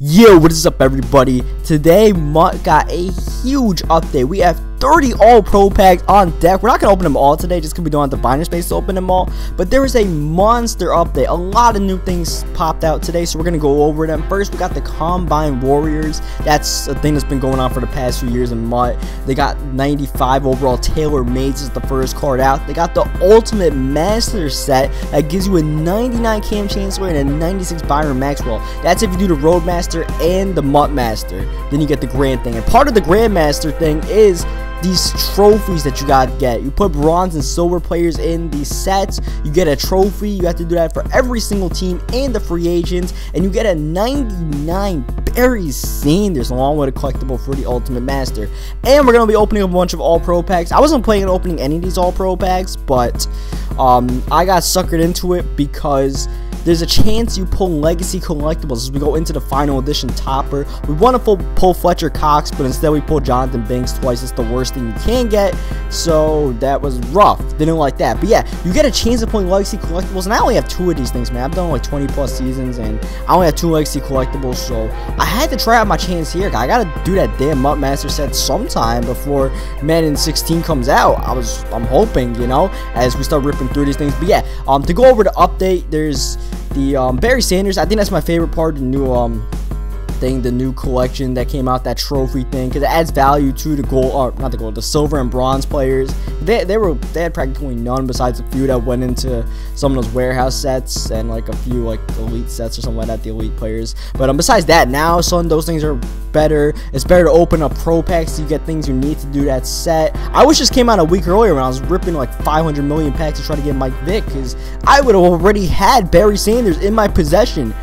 Yo, what is up everybody? Today, MUT got a huge update. We have 30 all pro packs on deck. We're not going to open them all today just because we don't have the binder space to open them all. But there is a monster update. A lot of new things popped out today, so we're going to go over them. First, we got the Combine Warriors. That's a thing that's been going on for the past few years in MUT. They got 95 overall Taylor Mays is the first card out. They got the Ultimate Master set that gives you a 99 Kam Chancellor and a 96 Byron Maxwell. That's if you do the Roadmaster and the MUT Master. Then you get the Grand thing. And part of the Grandmaster thing is these trophies that you gotta get. You put bronze and silver players in these sets, you get a trophy, you have to do that for every single team and the free agents, and you get a 99 Barry Sanders along with a collectible for the Ultimate Master. And we're gonna be opening a bunch of All Pro packs. I wasn't planning on opening any of these All Pro packs, but um, I got suckered into it because there's a chance you pull Legacy Collectibles as we go into the final edition topper. We want to pull, Fletcher Cox, but instead we pull Johnthan Banks twice. It's the worst thing you can get, so that was rough. Didn't like that. But yeah, you get a chance of pulling Legacy Collectibles, and I only have two of these things, man. I've done like 20 plus seasons, and I only have two Legacy Collectibles, so I had to try out my chance here. I gotta do that damn MUT Master set sometime before Madden 16 comes out. I was, I'm hoping, you know, as we start ripping through these things. But yeah, um, to go over the update, there's the um, Barry Sanders, I think that's my favorite part of the new um, thing, the new collection that came out, that trophy thing, because it adds value to the gold, or not the gold, the silver and bronze players. They, they were they had practically none besides a few that went into some of those warehouse sets and like a few like elite sets or something like that, the elite players. But um, besides that, now son, those things are better. It's better to open up pro packs so you get things you need to do that set. I wish this came out a week earlier when I was ripping like 500 million packs to try to get Mike Vick because I would have already had Barry Sanders in my possession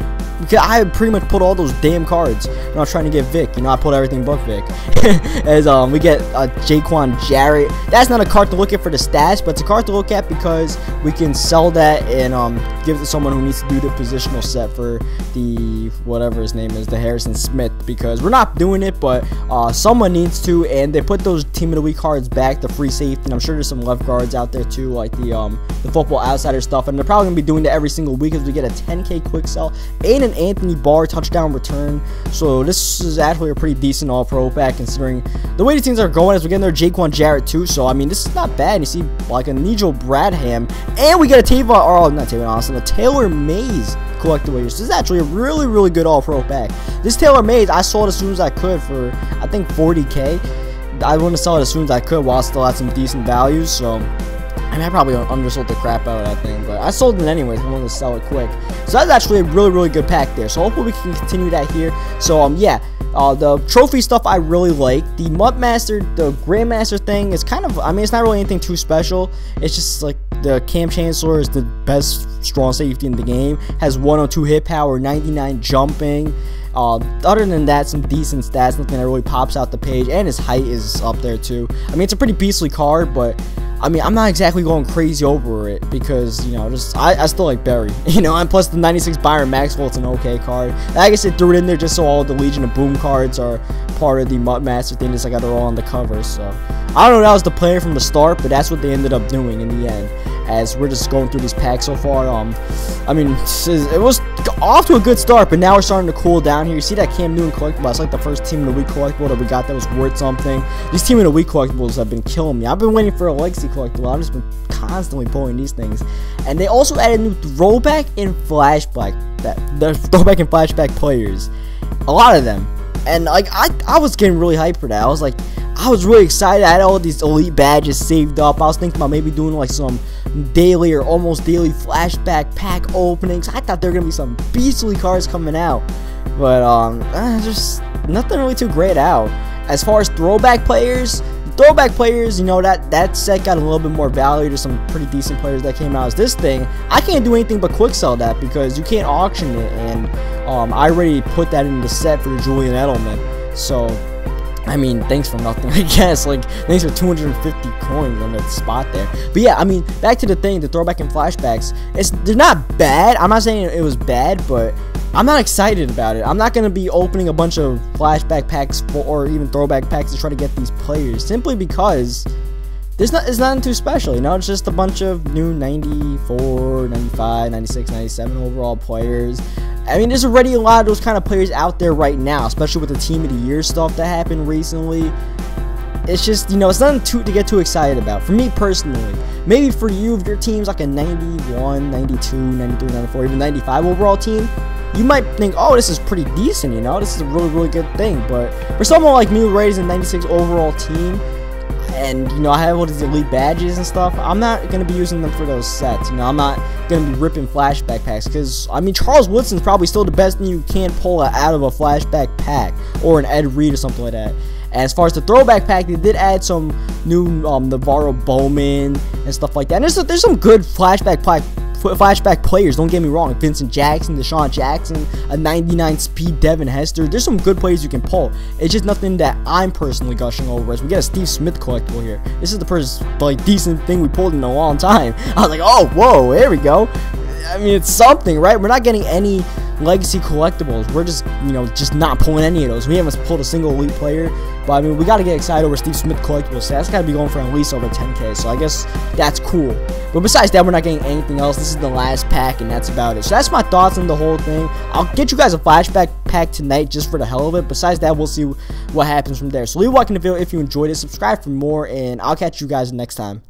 I pretty much pulled all those damn cards when I was trying to get Vick. You know, I pulled everything but Vick. As um, we get uh, Jaquan Jarrett. That's not a card to look at for the stats, but it's a card to look at because we can sell that and um, give it to someone who needs to do the positional set for the whatever his name is, the Harrison Smith. Because we're not doing it, but uh, someone needs to, and they put those Team of the Week cards back, the free safety. And I'm sure there's some left guards out there too, like the um, the Football Outsider stuff, and they're probably gonna be doing that every single week as we get a 10k quick sell and an Anthony Barr touchdown return. So this is actually a pretty decent all-pro back considering the way these things are going as we get their Jaquan Jarrett too. So I mean this is not bad. You see like a Nigel Bradham and we get a Tavon or oh, not Tavon Austin, a Taylor Mays collectible. This is actually a really really good all-pro pack. This Taylor Mays I sold as soon as I could for I think 40k. I want to sell it as soon as I could while I still had some decent values. So I I probably undersold the crap out of that thing, but I sold it anyways. I wanted to sell it quick. So that's actually a really, really good pack there. So hopefully we can continue that here. So, um, yeah. Uh, the trophy stuff I really like. The MUT Master, the Grandmaster thing is kind of, I mean, it's not really anything too special. It's just like the Kam Chancellor is the best strong safety in the game. Has 102 hit power, 99 jumping. Uh, other than that, some decent stats, nothing that really pops out the page, and his height is up there too. I mean, it's a pretty beastly card, but I mean, I'm not exactly going crazy over it because, you know, just I, I still like Barry, you know, and plus the 96 Byron Maxwell, it's an okay card. I guess it threw it in there just so all the Legion of Boom cards are part of the MUT Master thing, just like they're all on the cover, so. I don't know that was the plan from the start, but that's what they ended up doing in the end as we're just going through these packs so far. Um, I mean, it was off to a good start, but now we're starting to cool down here. You see that Cam Newton collectible? That's like the first Team of the Week collectible that we got that was worth something. These Team of the Week collectibles have been killing me. I've been waiting for a Legacy collectible. I've just been constantly pulling these things. And they also added new throwback and flashback. That the throwback and flashback players. A lot of them. And like I, I was getting really hyped for that. I was like, I was really excited. I had all these elite badges saved up. I was thinking about maybe doing like some daily or almost daily flashback pack openings. I thought there were gonna be some beastly cards coming out, but um, uh, just nothing really too great out. As far as throwback players, throwback players, you know that that set got a little bit more value to some pretty decent players that came out as this thing. I can't do anything but quick sell that because you can't auction it, and um, I already put that in the set for Julian Edelman. So I mean, thanks for nothing, I guess. Like, thanks for 250 coins on that spot there. But yeah, I mean, back to the thing, the throwback and flashbacks. It's they're not bad. I'm not saying it was bad, but I'm not excited about it. I'm not gonna be opening a bunch of flashback packs for, or even throwback packs to try to get these players simply because there's not it's nothing too special, you know. It's just a bunch of new 94, 95, 96, 97 overall players. I mean, there's already a lot of those kind of players out there right now, especially with the team of the year stuff that happened recently. It's just, you know, it's nothing too, to get too excited about. For me personally, maybe for you, if your team's like a 91, 92, 93, 94, even 95 overall team, you might think, oh, this is pretty decent, you know, this is a really, really good thing. But for someone like me raised a 96 overall team, and you know I have all these elite badges and stuff. I'm not gonna be using them for those sets. You know, I'm not gonna be ripping flashback packs because I mean Charles Woodson's probably still the best thing you can pull out of a flashback pack or an Ed Reed or something like that. As far as the throwback pack, they did add some new um, NaVorro Bowman and stuff like that. And there's, there's some good flashback pack flashback players, don't get me wrong. Vincent Jackson, DeSean Jackson, a 99 speed Devin Hester. There's some good players you can pull. It's just nothing that I'm personally gushing over. As we got a Steve Smith collectible here. This is the first like decent thing we pulled in a long time. I was like, oh, whoa, there we go. I mean, it's something, right? We're not getting any legacy collectibles. We're just, you know, just not pulling any of those. We haven't pulled a single elite player. But I mean, we got to get excited over Steve Smith collectibles. So that's got to be going for at least over 10k. So I guess that's cool. But besides that, we're not getting anything else. This is the last pack, and that's about it. So that's my thoughts on the whole thing. I'll get you guys a flashback pack tonight just for the hell of it. Besides that, we'll see what happens from there. So leave a like in the video if you enjoyed it. Subscribe for more, and I'll catch you guys next time.